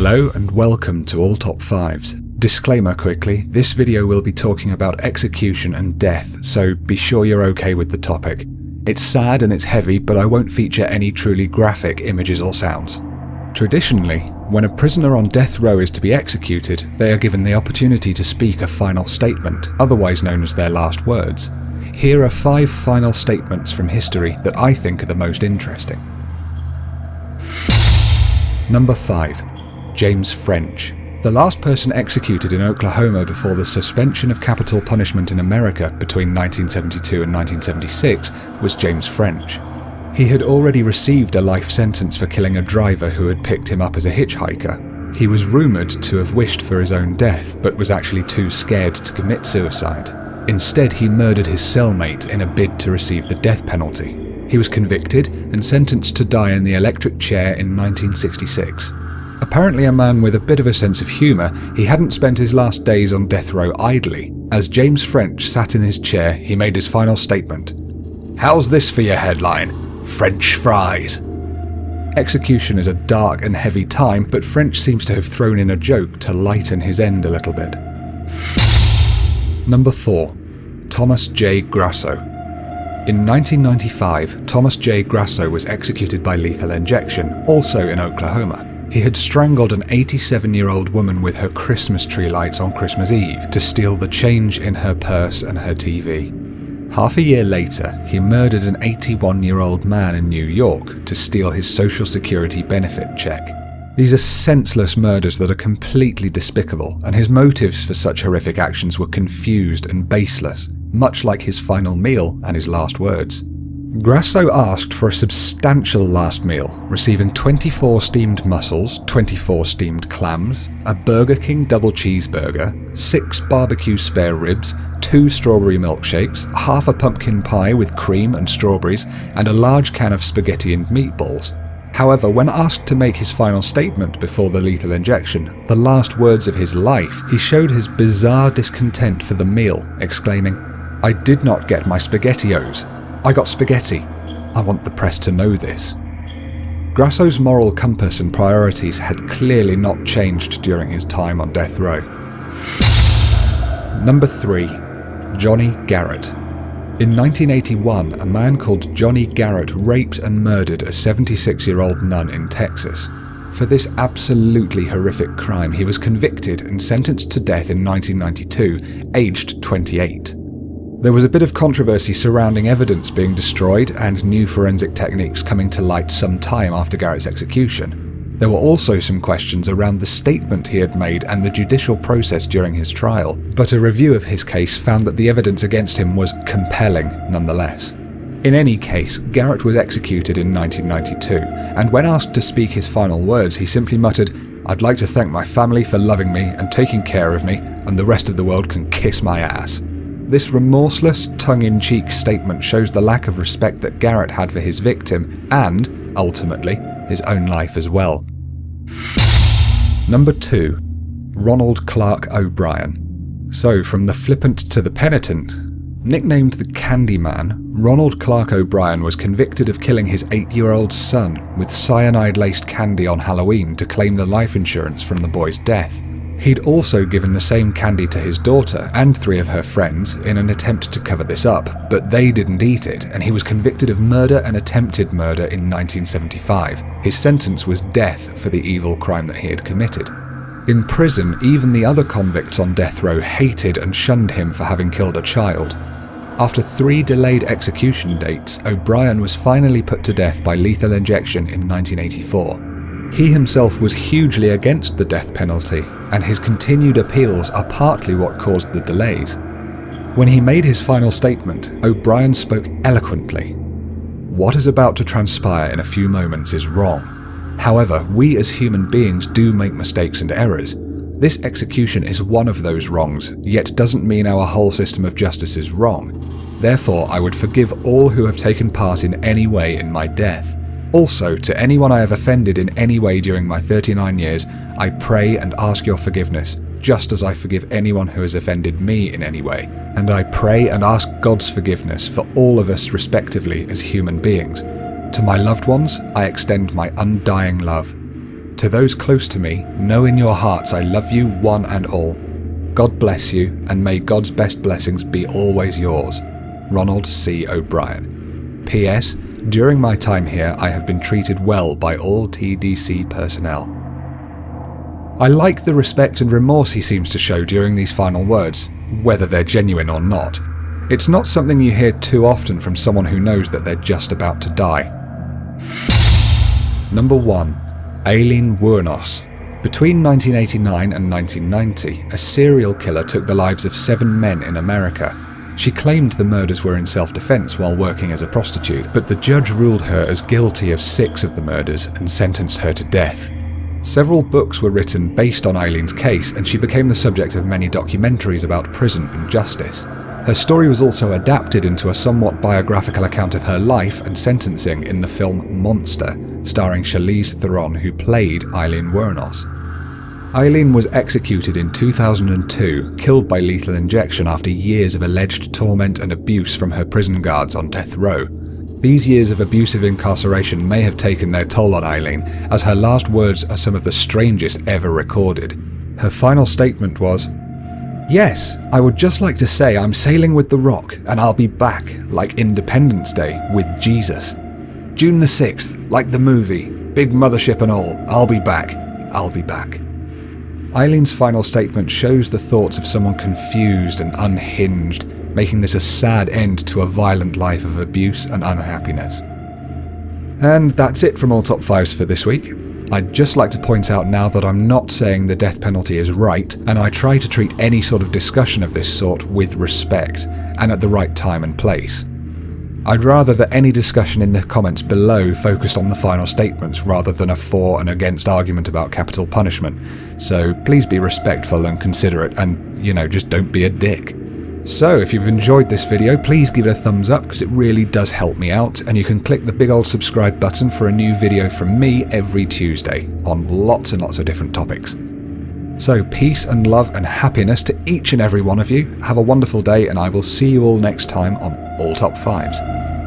Hello and welcome to All Top 5s. Disclaimer quickly, this video will be talking about execution and death, so be sure you're okay with the topic. It's sad and it's heavy, but I won't feature any truly graphic images or sounds. Traditionally, when a prisoner on death row is to be executed, they are given the opportunity to speak a final statement, otherwise known as their last words. Here are five final statements from history that I think are the most interesting. Number 5. James French. The last person executed in Oklahoma before the suspension of capital punishment in America between 1972 and 1976 was James French. He had already received a life sentence for killing a driver who had picked him up as a hitchhiker. He was rumoured to have wished for his own death, but was actually too scared to commit suicide. Instead, he murdered his cellmate in a bid to receive the death penalty. He was convicted and sentenced to die in the electric chair in 1966. Apparently a man with a bit of a sense of humour, he hadn't spent his last days on death row idly. As James French sat in his chair, he made his final statement. How's this for your headline? French fries. Execution is a dark and heavy time, but French seems to have thrown in a joke to lighten his end a little bit. Number 4. Thomas J. Grasso. In 1995, Thomas J. Grasso was executed by lethal injection, also in Oklahoma. He had strangled an 87 year old woman with her Christmas tree lights on Christmas Eve to steal the change in her purse and her TV. Half a year later, he murdered an 81 year old man in New York to steal his Social Security benefit check. These are senseless murders that are completely despicable, and his motives for such horrific actions were confused and baseless, much like his final meal and his last words. Grasso asked for a substantial last meal, receiving 24 steamed mussels, 24 steamed clams, a Burger King double cheeseburger, 6 barbecue spare ribs, 2 strawberry milkshakes, half a pumpkin pie with cream and strawberries, and a large can of spaghetti and meatballs. However, when asked to make his final statement before the lethal injection, the last words of his life, he showed his bizarre discontent for the meal, exclaiming, I did not get my SpaghettiOs. I got spaghetti. I want the press to know this. Grasso's moral compass and priorities had clearly not changed during his time on death row. Number 3. Johnny Garrett. In 1981, a man called Johnny Garrett raped and murdered a 76 year old nun in Texas. For this absolutely horrific crime, he was convicted and sentenced to death in 1992, aged 28. There was a bit of controversy surrounding evidence being destroyed and new forensic techniques coming to light some time after Garrett's execution. There were also some questions around the statement he had made and the judicial process during his trial, but a review of his case found that the evidence against him was compelling nonetheless. In any case, Garrett was executed in 1992, and when asked to speak his final words, he simply muttered, I'd like to thank my family for loving me and taking care of me, and the rest of the world can kiss my ass. This remorseless, tongue in cheek statement shows the lack of respect that Garrett had for his victim and, ultimately, his own life as well. Number 2. Ronald Clark O'Brien. So, from the flippant to the penitent. Nicknamed the Candyman, Ronald Clark O'Brien was convicted of killing his eight year old son with cyanide laced candy on Halloween to claim the life insurance from the boy's death. He'd also given the same candy to his daughter and three of her friends in an attempt to cover this up, but they didn't eat it, and he was convicted of murder and attempted murder in 1975. His sentence was death for the evil crime that he had committed. In prison, even the other convicts on death row hated and shunned him for having killed a child. After three delayed execution dates, O'Brien was finally put to death by lethal injection in 1984. He himself was hugely against the death penalty, and his continued appeals are partly what caused the delays. When he made his final statement, O'Brien spoke eloquently. What is about to transpire in a few moments is wrong. However, we as human beings do make mistakes and errors. This execution is one of those wrongs, yet doesn't mean our whole system of justice is wrong. Therefore, I would forgive all who have taken part in any way in my death. Also, to anyone I have offended in any way during my 39 years, I pray and ask your forgiveness, just as I forgive anyone who has offended me in any way. And I pray and ask God's forgiveness for all of us respectively as human beings. To my loved ones, I extend my undying love. To those close to me, know in your hearts I love you one and all. God bless you, and may God's best blessings be always yours. Ronald C. O'Brien. P.S. During my time here, I have been treated well by all TDC personnel. I like the respect and remorse he seems to show during these final words, whether they're genuine or not. It's not something you hear too often from someone who knows that they're just about to die. Number 1. Aileen Wuornos. Between 1989 and 1990, a serial killer took the lives of seven men in America. She claimed the murders were in self-defense while working as a prostitute, but the judge ruled her as guilty of six of the murders and sentenced her to death. Several books were written based on Aileen's case, and she became the subject of many documentaries about prison and justice. Her story was also adapted into a somewhat biographical account of her life and sentencing in the film Monster, starring Charlize Theron, who played Eileen Wuornos. Aileen was executed in 2002, killed by lethal injection after years of alleged torment and abuse from her prison guards on death row. These years of abusive incarceration may have taken their toll on Aileen, as her last words are some of the strangest ever recorded. Her final statement was, Yes, I would just like to say I'm sailing with the rock and I'll be back, like Independence Day, with Jesus. June the 6th, like the movie, big mothership and all, I'll be back, I'll be back. Aileen's final statement shows the thoughts of someone confused and unhinged, making this a sad end to a violent life of abuse and unhappiness. And that's it from all top 5s for this week. I'd just like to point out now that I'm not saying the death penalty is right, and I try to treat any sort of discussion of this sort with respect, and at the right time and place. I'd rather that any discussion in the comments below focused on the final statements rather than a for and against argument about capital punishment, so please be respectful and considerate and, you know, just don't be a dick. So if you've enjoyed this video, please give it a thumbs up because it really does help me out, and you can click the big old subscribe button for a new video from me every Tuesday on lots and lots of different topics. So peace and love and happiness to each and every one of you. Have a wonderful day and I will see you all next time on All Top 5s.